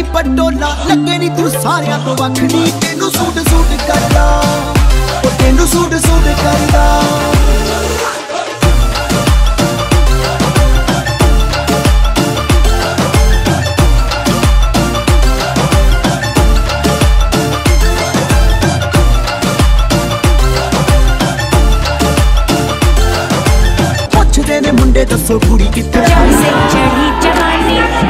ਨਹੀਂ ਪਟੋਲਾ, ਲੱਗੇ ਨਹੀਂ ਤੂੰ ਸਾਰਿਆਂ ਤੋਂ ਵੱਖ ਨਹੀਂ ਤੈਨੂੰ ਸੂਟ ਸੂਟ ਕਰਦਾ, ਉਹ ਤੈਨੂੰ ਸੂਟ ਸੂਟ ਕਰਦਾ। ਪੁੱਛਦੇ ਨੇ ਮੁੰਡੇ, ਦੱਸੋ ਕੁੜੀ ਕਿੱਥੇ ਚੜੀ ਚੜੀ ਜਵਾਨੀ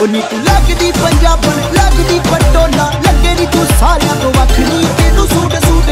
ਉਹ ਤੂੰ ਲੱਗਦੀ ਪੰਜਾਬਣ, ਲੱਗਦੀ ਪਟੋਲਾ ਲੱਗੇ ਦੀ ਤੂੰ ਸਾਰਿਆਂ ਤੋਂ ਵੱਖਰੀ ਨੀ ਤੈਨੂੰ ਸੂਟ ਸੂਟ